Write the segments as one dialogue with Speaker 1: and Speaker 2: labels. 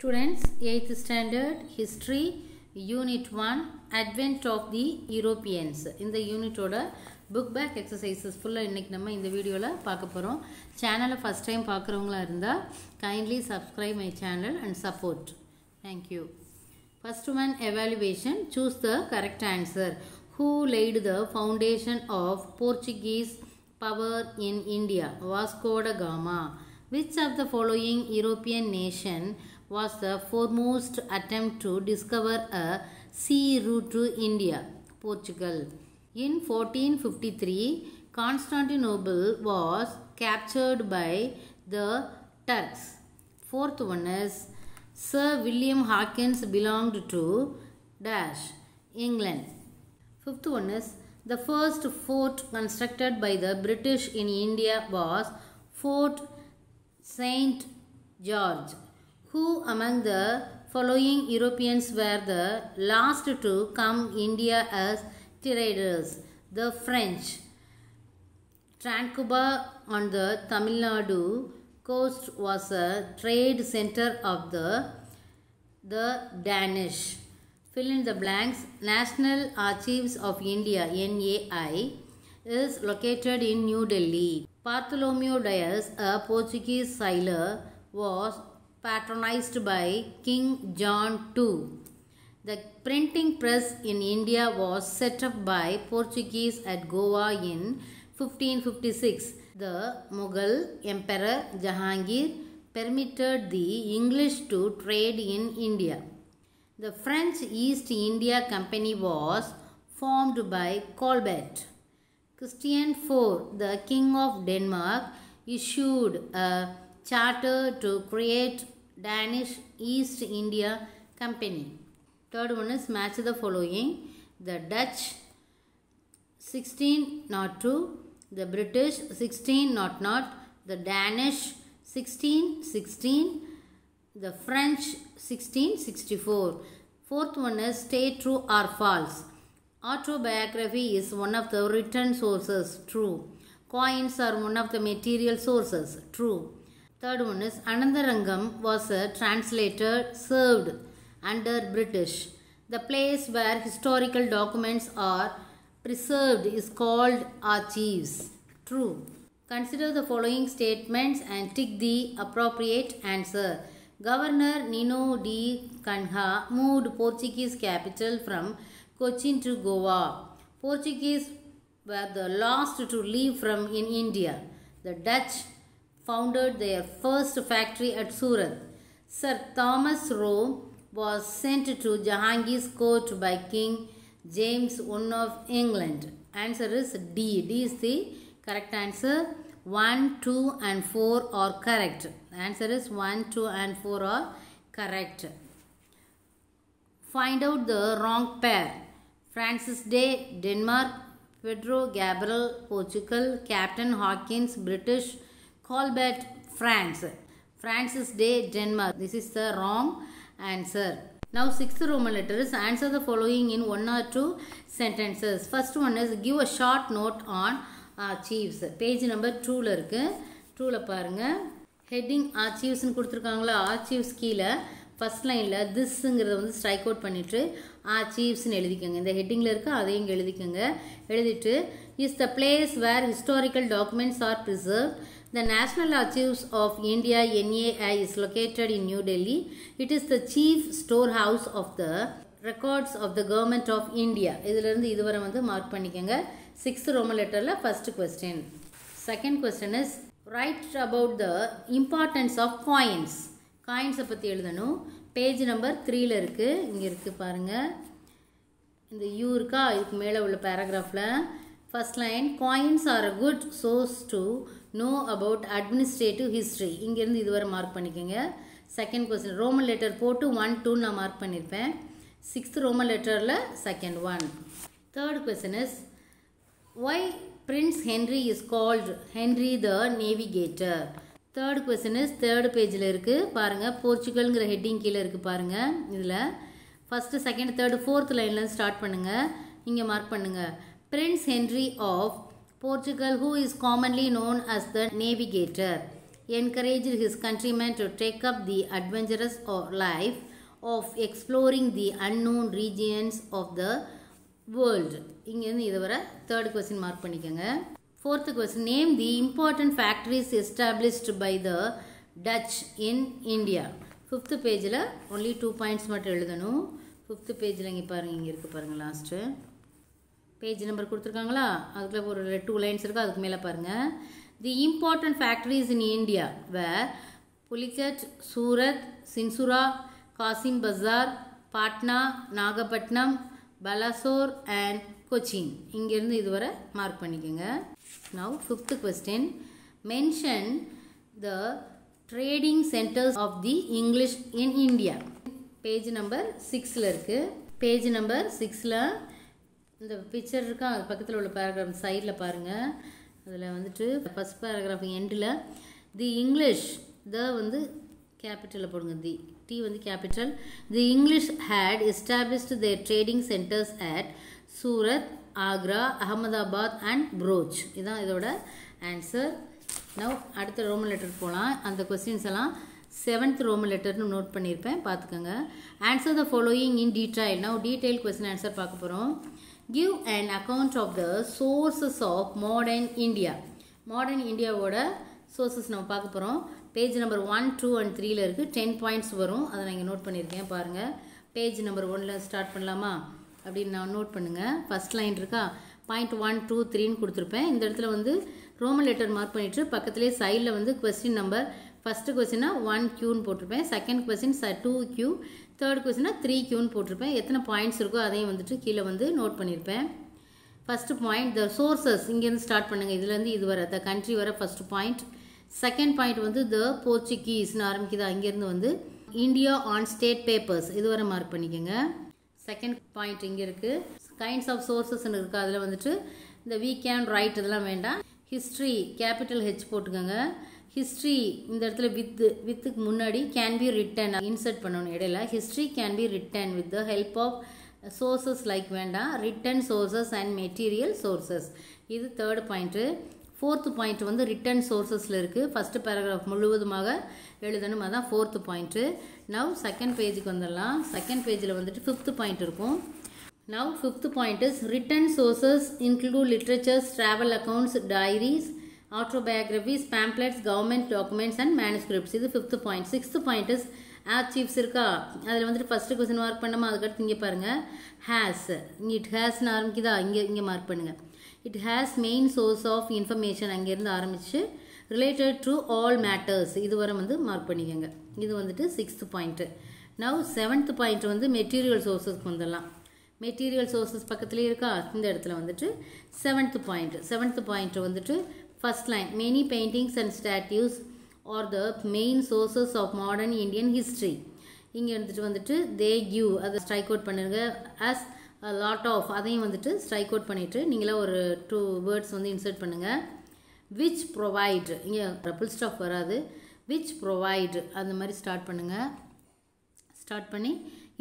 Speaker 1: Students, 8th standard history unit 1 advent of the Europeans. இந்த யூனிட்டோட book back exercises ஃபுல்லாக இன்றைக்கி நம்ம இந்த வீடியோவில் பார்க்க போகிறோம் சேனலை ஃபஸ்ட் டைம் பார்க்குறவங்களா இருந்தால் kindly subscribe my channel and support thank you first one evaluation choose the correct answer who laid the foundation of Portuguese power in India Vasco da Gama which of the following European nation was the foremost attempt to discover a sea route to India? Portugal. In 1453, Constantinople was captured by the Turks. Fourth one is Sir William Hawkins belonged to Dash, England. Fifth one is the first fort constructed by the British in India was Fort Saint George. Who among the following Europeans were the last to come India as traders? The French. Tranqueba on the Tamil Nadu coast was a trade center of the the Danish. Fill in the blanks. National Archives of India (NAI) is located in New Delhi. Bartholomew Dias, a Portuguese sailor, was patronized by King John II. The printing press in India was set up by Portuguese at Goa in 1556. The Mughal Emperor Jahangir permitted the English to trade in India. The French East India Company was formed by Colbert. Christian IV, the King of Denmark, issued a charter to create Danish East India Company. Third one is match the following. The Dutch 1602, the British 1600, the Danish 1616, the French 1664. Fourth one is stay true or false. Autobiography is one of the written sources, true. Coins are one of the material sources, true. Third one is Anandarangam was a translator served under British. The place where historical documents are preserved is called archives, true. Consider the following statements and tick the appropriate answer. Governor Nino de Kanha moved Portuguese capital from Cochin to Goa. Portuguese were the last to leave from in India. The Dutch founded their first factory at Surat. Sir Thomas Roe was sent to Jahangir's court by King James I of England. Answer is D. D is the correct answer. 1, 2 and 4 are correct. Answer is 1, 2 and 4 are correct. Find out the wrong pair. Francis Day, Denmark, Pedro Gabriel, Portugal, Captain Hawkins, British, Colbert, France. Francis Day, Denmark. This is the wrong answer. Now, sixth Roman letters. Answer the following in one or two sentences. First one is give a short note on archives. Page number 2ல இருக்கு 2ல பாருங்க heading ஆர்ச்சீவ்ஸ்னு கொடுத்துருக்காங்களா ஆர்ச்சீவ்ஸ் கீழே first லைனில் திஸ்ஸுங்கிறத வந்து strike out பண்ணிவிட்டு ஆர்ச்சீவ்ஸ்னு எழுதிக்கோங்க இந்த ஹெட்டிங்கில் இருக்க அதையும் இங்கே எழுதிக்கோங்க எழுதிட்டு is the place where historical documents are preserve The National Archives of India NAI is located in New Delhi. It is the chief storehouse of the records of the government of India இதிலிருந்து இதுவரை வந்து mark பண்ணிக்கோங்க. Sixth Roman லெட்டரில் first question second question is write about the importance of coins காயின்ஸை பற்றி எழுதணும். Page number த்ரீயில் இருக்குது இங்கே இருக்குது பாருங்கள் இந்த யூ இருக்கா? இதுக்கு மேலே உள்ள பேராகிராஃபில் first line coins are a good source to know about administrative history இங்கேருந்து இதுவரை மார்க் பண்ணிக்கோங்க. செகண்ட் கொஸ்டின் ரோமன் லெட்டர் போட்டு ஒன் டூ நான் மார்க் பண்ணியிருப்பேன் சிக்ஸ்த் ரோமன் லெட்டரில் second one third question is why prince Henry is called Henry the navigator third question is third பேஜில் இருக்குது பாருங்கள் போர்ச்சுகல்ங்கிற ஹெட்டிங் கீழே இருக்குது பாருங்கள் இதில். ஃபஸ்ட்டு செகண்ட் தேர்டு ஃபோர்த் லைன்லேருந்து ஸ்டார்ட் பண்ணுங்கள் இங்கே மார்க் பண்ணுங்கள் prince Henry of Portugal, who is commonly known as the navigator. encouraged his countrymen to take up the adventurous life life of exploring the unknown regions of the world. இங்கேருந்து இதுவரை third question mark பண்ணிக்கோங்க. Fourth question name the important factories established by the Dutch in India fifth பேஜில் only two points மட்டும் எழுதணும். Fifth பேஜில் இங்கே பாருங்கள் இங்கே இருக்குது பாருங்கள் லாஸ்ட்டு பேஜ் நம்பர் கொடுத்துருக்காங்களா? அதுக்குள்ள ஒரு டூ லைன்ஸ் இருக்குது அதுக்கு மேலே பாருங்கள் the important factories in India were Pulicat Surat Chinsura Kasim Bazar Patna Nagapattinam Balasore and Cochin இங்கேருந்து இதுவரை மார்க் பண்ணிக்கோங்க. Now fifth question mention the trading centres of the English in India page number சிக்ஸில் இருக்குது page number சிக்ஸில் இந்த picture இருக்கா? அது பக்கத்தில் உள்ள பேராகிராஃப் சைடில் பாருங்கள் அதில் வந்துட்டு ஃபஸ்ட் பேராகிராஃப் எண்டில் தி இங்கிலீஷ் த வந்து கேபிட்டலில் போடுங்க. தி டி வந்து capital the English had established their trading centres at Surat Agra Ahmedabad and Broach இதுதான் இதோட ஆன்சர் நவ் அடுத்த ரோமன் லெட்டர் போகலாம் அந்த கொஸ்டின்ஸ் எல்லாம் செவன்த் ரோமன் லெட்டர்னு நோட் பண்ணியிருப்பேன். பார்த்துக்கோங்க. Answer the following in detail now detail question answer பார்க்க போகிறோம் give and account of the sources of modern India modern இந்தியாவோட சோர்சஸ் நம்ம பார்க்க போகிறோம் page number one two and த்ரீல இருக்குது டென் பாயிண்ட்ஸ் வரும். அதை நான் இங்கே நோட் பண்ணியிருக்கேன். பாருங்கள் பேஜ் நம்பர் ஒனில் ஸ்டார்ட் பண்ணலாமா? அப்படின்னு நான் நோட் பண்ணுங்கள் ஃபஸ்ட் லைன் இருக்கா? பாயிண்ட் ஒன் டூ த்ரீன்னு கொடுத்துருப்பேன். இந்த இடத்துல வந்து ரோமன் லெட்டர் மார்க் பண்ணிவிட்டு பக்கத்துலேயே சைடில் வந்து கொஸ்டின் நம்பர் ஃபஸ்ட்டு கொஸ்டினா ஒன் க்யூன்னு போட்டிருப்பேன். செகண்ட் கொஸ்டின் ச டூ க்யூ தேர்ட் கொஸ்டினாக த்ரீ கியூன்னு போட்டிருப்பேன். எத்தனை பாயிண்ட்ஸ் இருக்கோ அதையும் வந்துட்டு கீழே வந்து நோட் பண்ணியிருப்பேன் ஃபஸ்ட்டு பாயிண்ட் த சோர்சஸ் இங்கேருந்து ஸ்டார்ட் பண்ணுங்கள் இதுலேருந்து இது வர த கண்ட்ரி வர ஃபஸ்ட்டு பாயிண்ட் செகண்ட் பாயிண்ட் வந்து த போர்ச்சுகீஸ்னு ஆரம்பிக்குது. அங்கேருந்து வந்து இந்தியா ஆன் ஸ்டேட் பேப்பர்ஸ் இது வரை மார்க் பண்ணிக்கோங்க. செகண்ட் பாயிண்ட் இங்கே இருக்குது கைண்ட்ஸ் ஆஃப் சோர்சஸ்ன்னு இருக்குது அதில் வந்துட்டு இந்த வீ கேன் ரைட் இதெல்லாம் வேண்டாம். ஹிஸ்ட்ரி கேபிட்டல் ஹெச் போட்டுக்கோங்க. ஹிஸ்ட்ரி இந்த இடத்துல வித்து வித்துக்கு முன்னாடி கேன் பி ரிட்டன் இன்சர்ட் பண்ணணும் இடையில. History can be written with the help of sources like வேண்டாம் written sources and material sources இது தேர்ட் பாயிண்ட்டு ஃபோர்த்து பாயிண்ட் வந்து ரிட்டன் சோர்சஸில் இருக்குது ஃபஸ்ட்டு பேராகிராஃப் முழுவதுமாக எழுதணும். அதான் ஃபோர்த்து பாயிண்ட்டு நவ் செகண்ட் பேஜுக்கு வந்துடலாம். செகண்ட் பேஜில் வந்துட்டு ஃபிஃப்த்து பாயிண்ட் இருக்கும். Now fifth point is written sources include literatures travel accounts diaries autobiographies pamphlets government documents and manuscripts இது fifth point sixth point is achieves இருக்கா? அதில் வந்துட்டு ஃபஸ்ட்டு கொஸ்டின் மார்க் பண்ணாமல் அதுக்கடுத்து இங்கே பாருங்கள் ஹேஸ் இங்கே இட் ஹேஸ்னு ஆரம்பிக்குதா? இங்கே இங்கே மார்க் பண்ணுங்கள் it has main source of information அங்கேருந்து ஆரம்பித்து ரிலேட்டட் டு ஆல் மேட்டர்ஸ் இதுவரை வந்து மார்க் பண்ணிக்கோங்க. இது வந்துட்டு sixth point now seventh point வந்து மெட்டீரியல் சோர்ஸஸ்க்கு வந்துடலாம். மெட்டீரியல் சோர்சஸ் பக்கத்துலேயே இருக்கா? இந்த இடத்துல வந்துட்டு செவன்த் பாயிண்ட் செவன்த் பாயிண்ட் வந்துட்டு first line many paintings and statues are the main sources of modern Indian history இங்கே வந்துட்டு வந்துட்டு தே கிவ் அதை ஸ்ட்ரைக் அவுட் பண்ணுங்க. ஆஸ் லாட் ஆஃப் அதையும் வந்துட்டு ஸ்ட்ரைக் அவுட் பண்ணிவிட்டு நீங்களே ஒரு டூ வேர்ட்ஸ் வந்து இன்சர்ட் பண்ணுங்கள் விச் ப்ரொவைட் இங்கே ஃபுல் ஸ்டாப் வராது. விச் ப்ரொவைட் அந்த மாதிரி ஸ்டார்ட் பண்ணுங்கள் ஸ்டார்ட் பண்ணி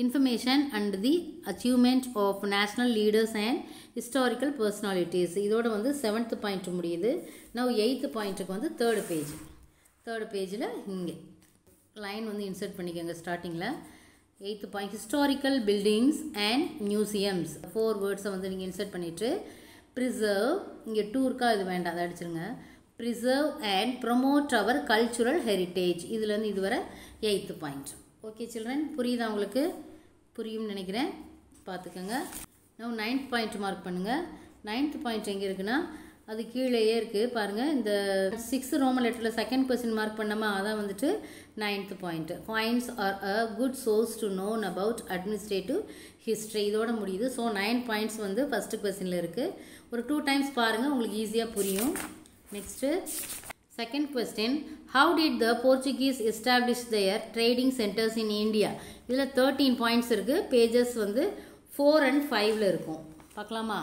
Speaker 1: information and the achievement of national leaders and historical personalities இதோட வந்து செவன்த் பாயிண்ட் முடியுது. நவ் எயித்து பாயிண்ட்டுக்கு வந்து தேர்டு பேஜ் தேர்டு பேஜில் இங்கே. லைன் வந்து இன்சர்ட் பண்ணிக்கோங்க ஸ்டார்டிங்கில் eighth point historical buildings and museums four வேர்ட்ஸை வந்து நீங்கள் இன்சர்ட் பண்ணிவிட்டு ப்ரிசர்வ் இங்கே டூருக்காக இது வேண்டாம் அதை அடிச்சிருங்க. Preserve and promote our cultural heritage இதுலேருந்து இதுவரை எயித்து பாயிண்ட் ஓகே சில்ட்ரன் புரியுதா உங்களுக்கு? புரியும்னு நினைக்கிறேன். பார்த்துக்கோங்க. நான் நைன்த் பாயிண்ட் மார்க் பண்ணுங்கள் நைன்த் பாயிண்ட் எங்கே இருக்குன்னா அது கீழேயே இருக்குது பாருங்கள் இந்த சிக்ஸ் ரோமன் லெட்டரில் செகண்ட் கொஸ்டின் மார்க் பண்ணாமல் அதான் வந்துட்டு ninth point points are a good source to known about administrative history இதோட முடியுது. ஸோ நைன் பாயிண்ட்ஸ் வந்து ஃபஸ்ட்டு கொஸ்டினில் இருக்குது ஒரு டூ டைம்ஸ் பாருங்கள் உங்களுக்கு ஈஸியாக புரியும். Next second question how did the Portuguese establish their trading centres in India இதில் தேர்ட்டீன் பாயிண்ட்ஸ் இருக்குது பேஜஸ் வந்து ஃபோர் அண்ட் ஃபைவ்ல இருக்கும். பார்க்கலாமா?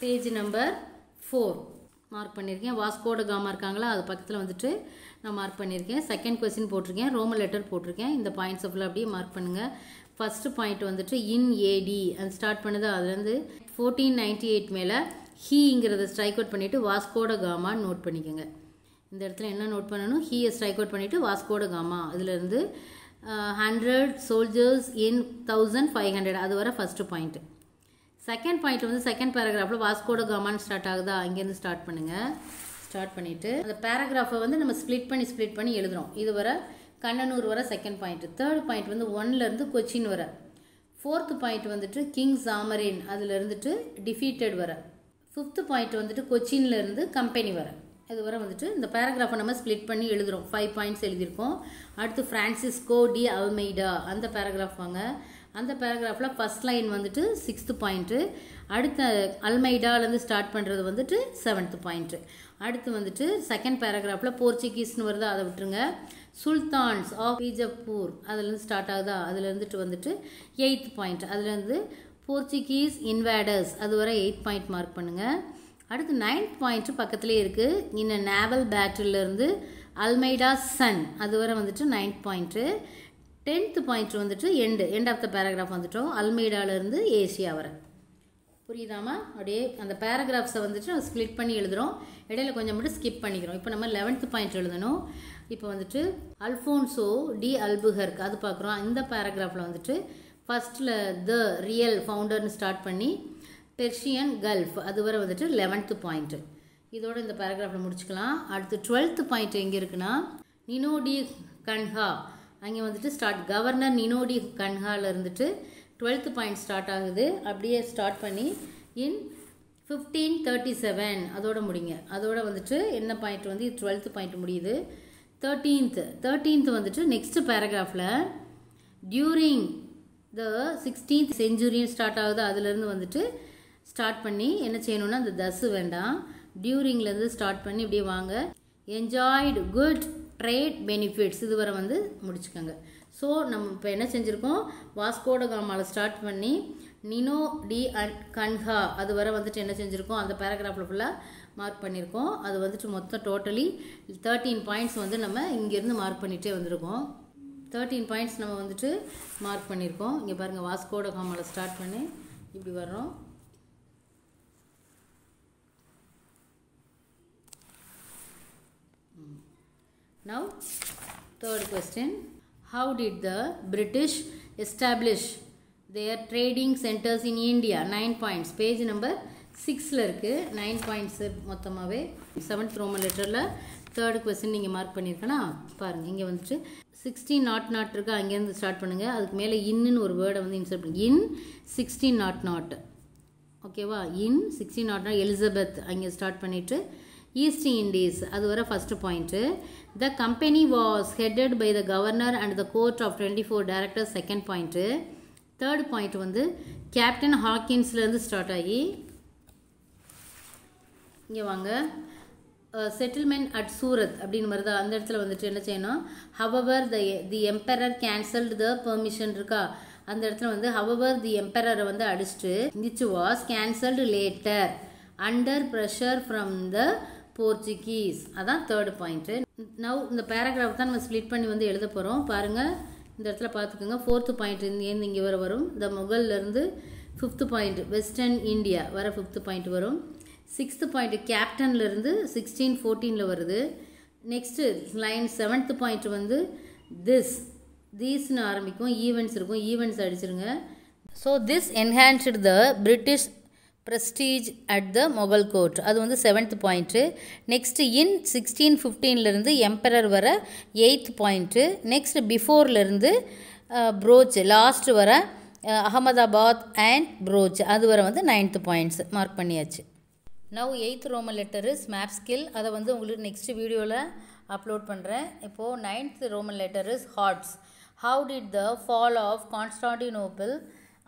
Speaker 1: பேஜ் நம்பர் ஃபோர் மார்க் பண்ணியிருக்கேன். வாஸ்கோட காமா இருக்காங்களா? அது பக்கத்தில் வந்துட்டு நான் மார்க் பண்ணியிருக்கேன். செகண்ட் கொஸ்டின் போட்டிருக்கேன். ரோமன் லெட்டர் போட்டிருக்கேன். இந்த பாயிண்ட்ஸ் ஃபுல்லாக அப்படியே மார்க் பண்ணுங்கள் ஃபஸ்ட்டு பாயிண்ட் வந்துட்டு இன் ஏடி அது ஸ்டார்ட் பண்ணுது. அதுலேருந்து ஃபோர்டீன் நைன்டி எயிட் மேலே ஹீங்கிறத ஸ்ட்ரைக் அவுட் பண்ணிவிட்டு வாஸ்கோட காமான்னு நோட் பண்ணிக்கோங்க. இந்த இடத்துல என்ன நோட் பண்ணணும்? ஹீயை ஸ்ட்ரைக் அவுட் பண்ணிவிட்டு வாஸ்கோட காமா. அதுலேருந்து hundred soldiers in thousand five hundred அது வர ஃபஸ்ட்டு பாயிண்ட்டு செகண்ட் பாயிண்ட் வந்து செகண்ட் பேராகிராஃபில் வாஸ்கோட காமான்னு ஸ்டார்ட் ஆகுதா? அங்கேருந்து ஸ்டார்ட் பண்ணுங்கள் ஸ்டார்ட் பண்ணிவிட்டு அந்த பேராகிராஃபை வந்து நம்ம ஸ்ப்ளிட் பண்ணி ஸ்ப்ளிட் பண்ணி எழுதுகிறோம் இது வர கண்ணனூர் வர செகண்ட் பாயிண்ட்டு தேர்ட் பாயிண்ட் வந்து ஒன்லேருந்து கொச்சின் வர. ஃபோர்த்து பாயிண்ட் வந்துட்டு கிங் சாமரின் அதில் இருந்துட்டு டிஃபீட்டட் வர. ஃபிஃப்த்து பாயிண்ட் வந்துட்டு கொச்சின்லேருந்து கம்பெனி வர. இதுவரை வந்துட்டு இந்த பேராகிராஃபை நம்ம ஸ்ப்ளிட் பண்ணி எழுதுகிறோம் ஃபைவ் பாயிண்ட்ஸ் எழுதியிருக்கோம். அடுத்து ஃப்ரான்சிஸ்கோ டி அல்மெய்டா அந்த பேராகிராஃப் வாங்க. அந்த பேராகிராஃபில் ஃபஸ்ட் லைன் வந்துட்டு சிக்ஸ்த்து பாயிண்ட்டு அடுத்த அல்மைடாலேருந்து ஸ்டார்ட் பண்ணுறது வந்துட்டு செவன்த்து பாயிண்ட்டு அடுத்து வந்துட்டு செகண்ட் பேராகிராஃபில் போர்ச்சுகீஸ்னு வருதா அதை விட்டுருங்க. சுல்தான்ஸ் ஆஃப் பீஜப்பூர் அதுலேருந்து ஸ்டார்ட் ஆகுதா? அதுலேருந்துட்டு வந்துட்டு எயித் பாயிண்ட் அதுலேருந்து போர்ச்சுகீஸ் இன்வேடர்ஸ் அது வரை எயிட் பாயிண்ட் மார்க் பண்ணுங்கள் அடுத்து நைன்த் பாயிண்ட்டு பக்கத்துலேயே இருக்குது இன்னும் நேவல் பேட்டிலேருந்து அல்மைடா சன். அது வரை வந்துட்டு நைன்த் பாயிண்ட்டு டென்த்து பாயிண்ட் வந்துட்டு end end of the paragraph வந்துட்டோம். அல்மைடாலேருந்து ஏசியா வரை. புரியுதாமா அப்படியே அந்த பேராகிராஃப்ஸை வந்துட்டு நம்ம ஸ்ப்ளிட் பண்ணி எழுதுகிறோம் இடையில கொஞ்சம் மட்டும் ஸ்கிப் பண்ணிக்கிறோம். இப்போ நம்ம லெவன்த்து பாயிண்ட் எழுதணும். இப்போ வந்துட்டு அல்ஃபோன்சோ டி அல்புஹர்க். அது பார்க்குறோம். இந்த பேராகிராஃபில் வந்துட்டு ஃபஸ்ட்டில் த ரியல் ஃபவுண்டர்னு ஸ்டார்ட் பண்ணி பெர்ஷியன் கல்ஃப் அது வரை வந்துட்டு லெவன்த்து பாயிண்ட்டு இதோட இந்த பேராகிராஃபில் முடிச்சுக்கலாம். அடுத்து டுவெல்த்து பாயிண்ட் எங்கே இருக்குன்னா நினோடி கன்ஹா அங்கே வந்துட்டு ஸ்டார்ட் கவர்னர் நினோடி கன்ஹாவில் இருந்துட்டு டுவெல்த்து பாயிண்ட் ஸ்டார்ட் ஆகுது. அப்படியே ஸ்டார்ட் பண்ணி இன் ஃபிஃப்டீன் தேர்ட்டி செவன் அதோட முடிங்க. அதோட வந்துட்டு என்ன பாயிண்ட் வந்து டுவெல்த்து பாயிண்ட் முடியுது. தேர்ட்டீன்த்து தேர்ட்டீன்த்து வந்துட்டு நெக்ஸ்ட் பேராகிராஃபில் டியூரிங் த சிக்ஸ்டீன்த் செஞ்சுரியும் ஸ்டார்ட் ஆகுது. அதுலேருந்து வந்துட்டு ஸ்டார்ட் பண்ணி என்ன செய்யணும்னா அந்த தசு வேண்டாம். டியூரிங்லேருந்து ஸ்டார்ட் பண்ணி இப்படியே வாங்க. என்ஜாய்டு குட் ட்ரேட் பெனிஃபிட்ஸ் இதுவரை வந்து முடிச்சுக்கோங்க. ஸோ நம்ம இப்போ என்ன செஞ்சுருக்கோம்? வாஸ்கோட காமாவில் ஸ்டார்ட் பண்ணி நினோ டி அண்ட் கன்ஹா அது வரை வந்துட்டு என்ன செஞ்சுருக்கோம்? அந்த பேராகிராஃபில் ஃபுல்லாக மார்க் பண்ணியிருக்கோம் அது வந்துட்டு மொத்தம் டோட்டலி தேர்ட்டீன் பாயிண்ட்ஸ் வந்து நம்ம இங்கேருந்து மார்க் பண்ணிகிட்டே வந்திருக்கோம். தேர்ட்டீன் பாயிண்ட்ஸ் நம்ம வந்துட்டு மார்க் பண்ணியிருக்கோம் இங்கே பாருங்கள் வாஸ்கோட காமாவில் ஸ்டார்ட் பண்ணி இப்படி வர்றோம். Now, third question. How did the British establish their trading centers in India? 9 points. Page number சிக்ஸில் இருக்குது நைன் பாயிண்ட்ஸு மொத்தமாகவே செவன்த் ரோமன் லெட்டரில் தேர்டு கொஸ்டின் நீங்கள் மார்க் பண்ணியிருக்கேன்னா பாருங்கள் இங்கே வந்துட்டு சிக்ஸ்டீன் நாட் நாட் இருக்கு? அங்கேருந்து ஸ்டார்ட் பண்ணுங்கள் அதுக்கு மேலே இன்னுன்னு ஒரு வேர்டை வந்து இன்சர்ட் பண்ணுங்க. இன் சிக்ஸ்டீன் நாட் நாட் ஓகேவா in sixteen naught naught Elizabeth அங்கே ஸ்டார்ட் பண்ணிவிட்டு ஈஸ்ட் இண்டீஸ் அது வர first point the company was headed by the governor and the court of twenty four directors second point third point வந்து captain ஹாக்கின்ஸ்லேருந்து start ஆகி இங்கே வாங்க. செட்டில்மெண்ட் அட் சூரத் அப்படின்னு வருது அந்த இடத்துல வந்துட்டு என்ன செய்யணும்? However the the emperor cancelled the permission இருக்கா? அந்த இடத்துல வந்து ஹவவர் தி எம்பரரை வந்து அடிச்சுட்டு which was cancelled later under pressure from the Portuguese அதான் தேர்டு பாயிண்ட்டு நவ் இந்த பேராகிராஃப் தான் நம்ம ஸ்ப்ளிட் பண்ணி வந்து எழுத போகிறோம் பாருங்கள் இந்த இடத்துல பார்த்துக்கோங்க. ஃபோர்த்து பாயிண்ட் இங்கேருந்து இங்கே வர வரும்? இந்த முகல்லேருந்து ஃபிஃப்த்து பாயிண்ட் வெஸ்டர்ன் இந்தியா வர ஃபிஃப்த்து பாயிண்ட் வரும். சிக்ஸ்த்து பாயிண்ட் கேப்டன்லேருந்து சிக்ஸ்டீன் ஃபோர்டீனில் வருது. நெக்ஸ்ட்டு லைன் செவன்த்து பாயிண்ட் வந்து திஸ் தீஸ்னு ஆரம்பிக்கும். ஈவெண்ட்ஸ் இருக்கும். Events அடிச்சிருங்க. So this enhanced the British prestige at the Mughal court அது வந்து seventh point next in sixteen ஃபிஃப்டீன்லேருந்து emperor வர எயித் பாயிண்ட்டு நெக்ஸ்ட் பிஃபோர்லேருந்து ப்ரோச் லாஸ்ட் வர அகமதாபாத் அண்ட் ப்ரோச் அது வர வந்து நைன்த்து பாயிண்ட்ஸ் மார்க் பண்ணியாச்சு. Now eighth Roman letter is map skill அதை வந்து உங்களுக்கு நெக்ஸ்ட் வீடியோவில் அப்லோட் பண்ணுறேன் இப்போது ninth Roman letter is HOTS how did the fall of Constantinople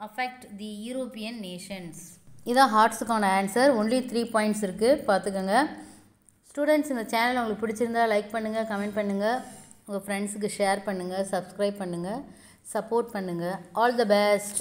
Speaker 1: affect the European nations இதான் ஹார்ட்ஸுக்கான ஆன்சர் ஒன்லி த்ரீ பாயிண்ட்ஸ் இருக்குது பார்த்துக்கோங்க. ஸ்டூடெண்ட்ஸ் இந்த சேனல் உங்களுக்கு பிடிச்சிருந்தா லைக் பண்ணுங்கள் கமெண்ட் பண்ணுங்கள் உங்கள் ஃப்ரெண்ட்ஸுக்கு ஷேர் பண்ணுங்கள் சப்ஸ்கிரைப் பண்ணுங்கள் சப்போர்ட் பண்ணுங்கள் ஆல் த பெஸ்ட்